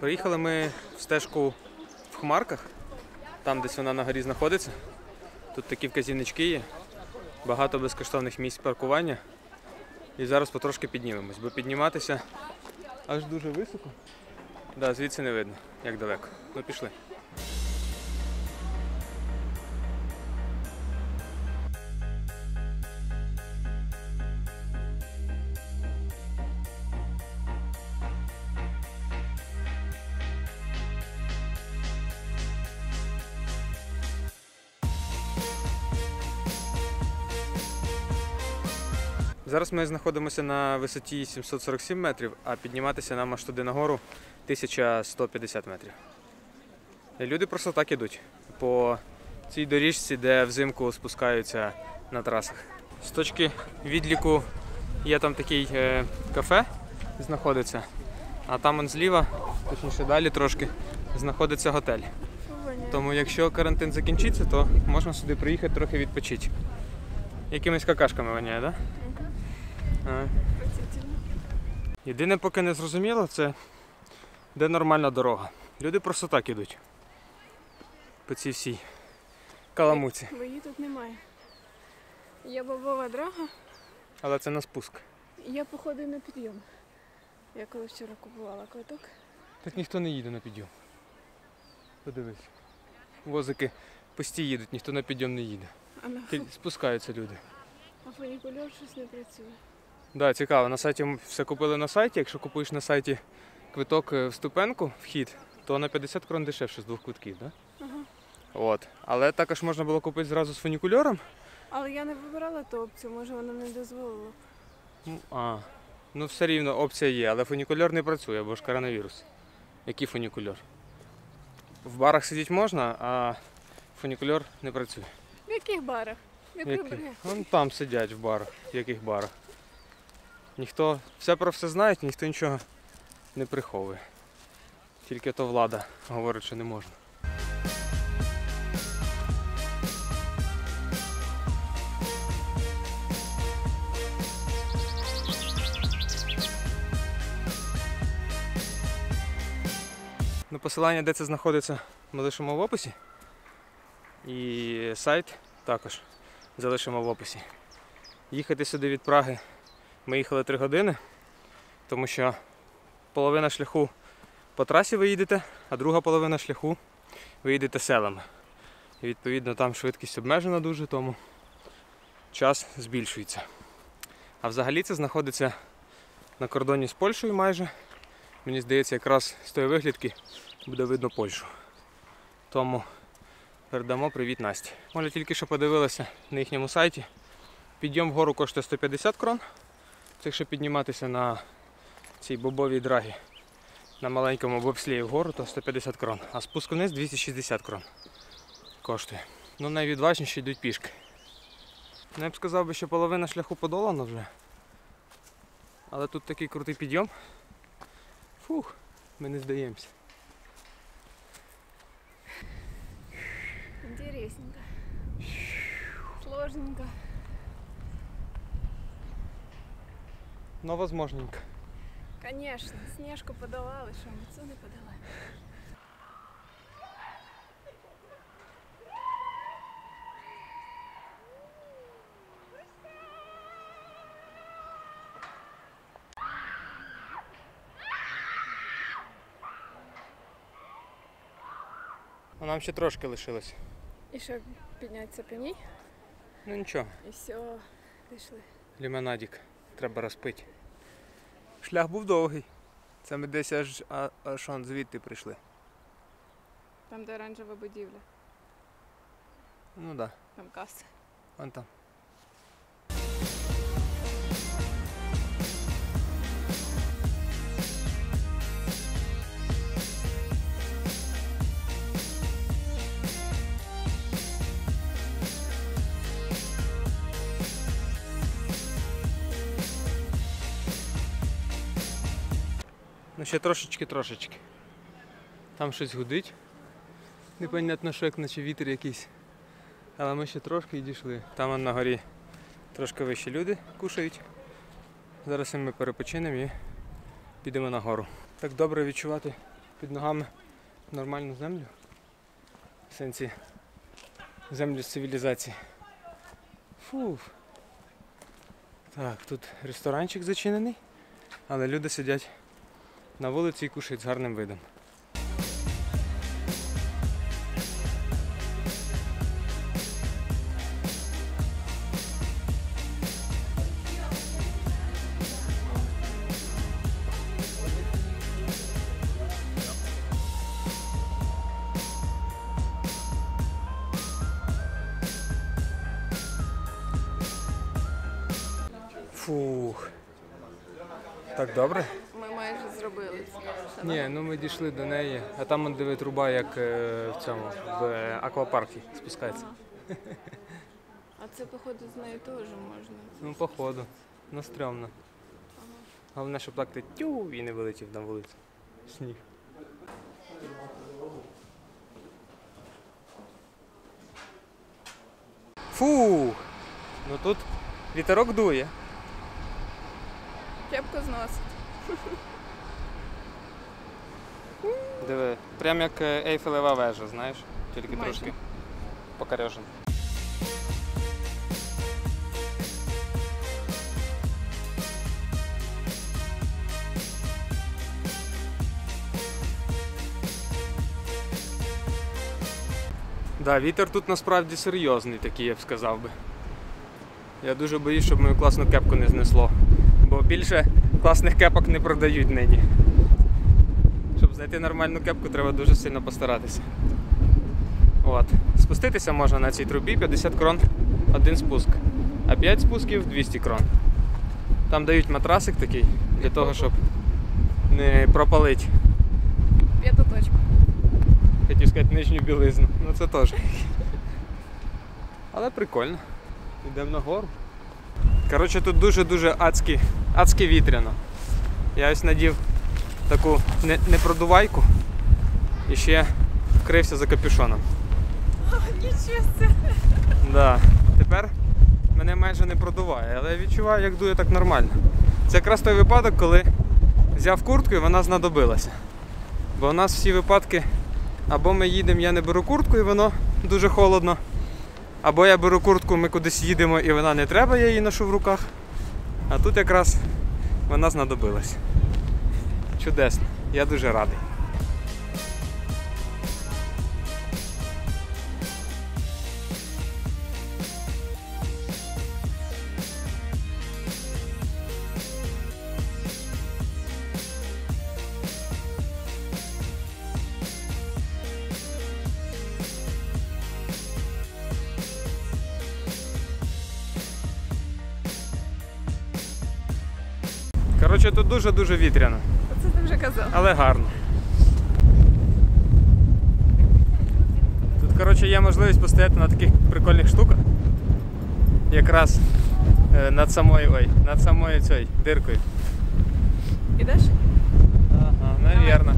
Приїхали ми в стежку в Хмарках, там десь вона на горі знаходиться. Тут такі вказівнички є, багато безкоштовних місць паркування. І зараз потрошки піднімемось, бо підніматися аж дуже високо. Да, звідси не видно, як далеко. Ну пішли. Зараз ми знаходимося на висоті 747 метрів, а підніматися нам аж туди нагору 1150 метрів. Люди просто так ідуть по цій доріжці, де взимку спускаються на трасах. З точки відліку є там такий е, кафе, знаходиться, а там он зліва, точніше далі трошки, знаходиться готель. Тому якщо карантин закінчиться, то можна сюди приїхати трохи відпочити. Якимись какашками воняє, так? Да? Єдине, поки не зрозуміло, це де нормальна дорога. Люди просто так ідуть. По цій всій каламуці. Бо її тут немає. Є бобова драга, Але це на спуск. я походу на підйом. Я коли вчора купувала квиток. Так ніхто не їде на підйом. Подивись. Возики пусті їдуть, ніхто на підйом не їде. А на спускаються люди. а фунікульор щось не працює. Да, цікаво. На сайті все купили на сайті. Якщо купуєш на сайті квиток е, вступенку, вхід, то на 50 крон дешевше з двох квитків, да? Ага. От. Але також можна було купити зразу з фунікульором. Але я не вибирала ту опцію, може вона не дозволила. Ну, А, ну все рівно опція є, але фунікульор не працює, бо ж коронавірус. Який фунікульор? В барах сидіти можна, а фунікульор не працює. В яких барах? Не Який? прибере. Вон там сидять в барах. В яких барах? Ніхто все про все знає, ніхто нічого не приховує. Тільки то влада говорить, що не можна. Ну, посилання, де це знаходиться, ми лишимо в описі. І сайт також залишимо в описі. Їхати сюди від Праги ми їхали 3 години, тому що половина шляху по трасі ви їдете, а друга половина шляху ви їдете селами. І відповідно там швидкість обмежена дуже, тому час збільшується. А взагалі це знаходиться на кордоні з Польщею майже. Мені здається, якраз з тої виглядки буде видно Польщу. Тому передамо привіт Насті. Оля тільки що подивилася на їхньому сайті. Підйом вгору коштує 150 крон. Це якщо підніматися на цій бобовій драгі на маленькому бобслії вгору, то 150 крон. А спуск вниз 260 крон коштує. Ну найвідважніші йдуть пішки. Ну, я б сказав би, що половина шляху подолана вже. Але тут такий крутий підйом. Фух, ми не здаємося. Інтересненько. Сложненько. Ну, возможненько. Конечно, сніжку подолали, що ми цю не подолали. А нам ще трошки лишилось. І ще піднятися по ній? Ну нічого. І все, пішли. Лімонадік. Треба розпити. Шлях був довгий. Це ми десь аж, а- аж он звідти прийшли. Там, де оранжева будівля, Ну так, да, там каса. вон там. Ще трошечки, трошечки. Там щось гудить. Непонятно, що як наче вітер якийсь. Але ми ще трошки і дійшли. Там на горі трошки вищі люди кушають. Зараз ми перепочинемо і підемо нагору. Так добре відчувати під ногами нормальну землю. В сенсі землю з цивілізації. Фу. Так, тут ресторанчик зачинений, але люди сидять на вулиці і кушають з гарним видом. Фух. Так добре? Майже зробили. Ні, ну ми дійшли до неї, а там он диви труба, як е, в цьому, в е, аквапарку спускається. А це, походу, з нею теж можна. Ну, походу. Ну, стрьомно. Головне, щоб так ти тю і не вилетів на вулицю. Сніг. Фу! Ну тут вітерок дує. Кепку зносить. Диви, прям як е, Ейфелева вежа, знаєш? Тільки Майже. трошки покарежена. Да, вітер тут насправді серйозний такий, я б сказав би. Я дуже боюсь, щоб мою класну кепку не знесло. Бо більше класних кепок не продають нині. Знайти нормальну кепку, треба дуже сильно постаратися. От. Спуститися можна на цій трубі 50 крон один спуск, а 5 спусків 200 крон. Там дають матрасик такий для того, щоб не пропалити. П'яту точку. Хотів сказати нижню білизну. Ну це теж. Але прикольно. Йдемо на гору. Коротше, тут дуже-дуже адськи, адськи вітряно. Я ось надів таку не, непродувайку і ще вкрився за капюшоном. Нічого це. Да. Тепер мене майже не продуває, але я відчуваю, як дує так нормально. Це якраз той випадок, коли взяв куртку і вона знадобилася. Бо у нас всі випадки, або ми їдемо, я не беру куртку і воно дуже холодно, або я беру куртку, ми кудись їдемо і вона не треба, я її ношу в руках. А тут якраз вона знадобилась. Чудесно, я дуже радий. Коротше, тут дуже-дуже вітряно, казав. але гарно. Тут, коротше, є можливість постояти на таких прикольних штуках. Якраз е, над самою, ой, над самою цією диркою. Ідеш? Ага, навірно.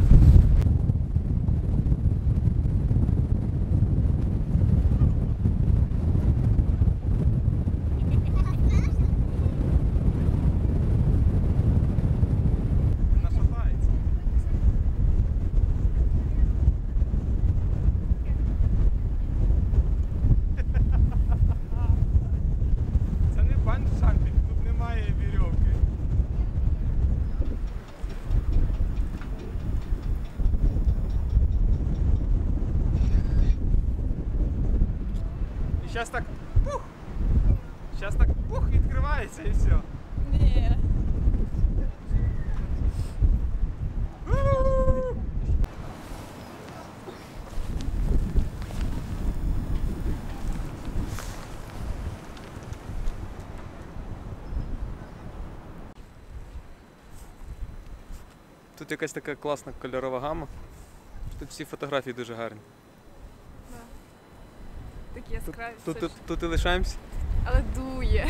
Зараз так пух! Зараз так пух відкривається і все. Ні. Тут якась така класна кольорова гама. Тут всі фотографії дуже гарні. Такі яскраві. Тут, тут, тут і лишаємось. Але дує.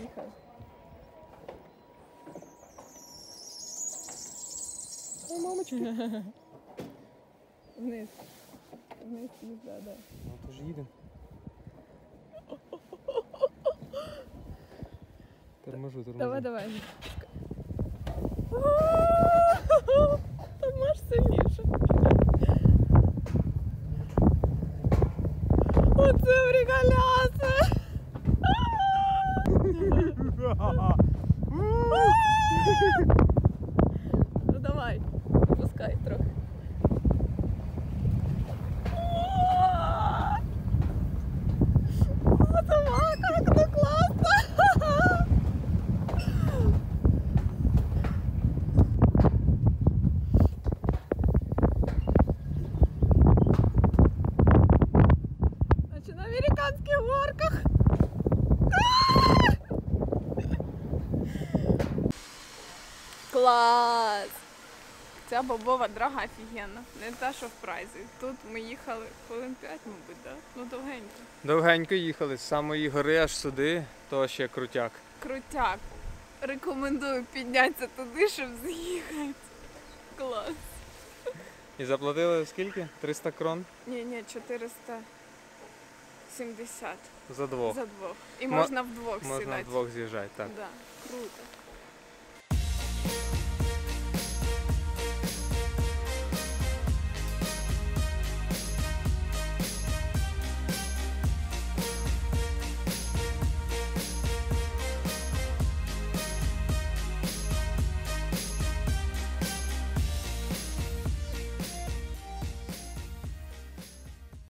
Поїхали. Ой, мамочки. Вниз. Вниз, вниз, да, да. Ну, то ж їдемо. Торможу, торможу. Давай, давай. Там маш сильніше. Оце врігаляси. Ну давай, пускай трохи. Клас! Ця бобова драга офігенна. Не та, що в прайзі. Тут ми їхали хвилин 5, мабуть, да? Ну довгенько. Довгенько їхали з самої гори аж сюди, то ще крутяк. Крутяк. Рекомендую піднятися туди, щоб з'їхати. Клас. І заплатили скільки? 300 крон Ні, ні, 470 за двох. за двох. І Мо- можна вдвох Можна сідати. вдвох з'їжджати, так. Да, круто.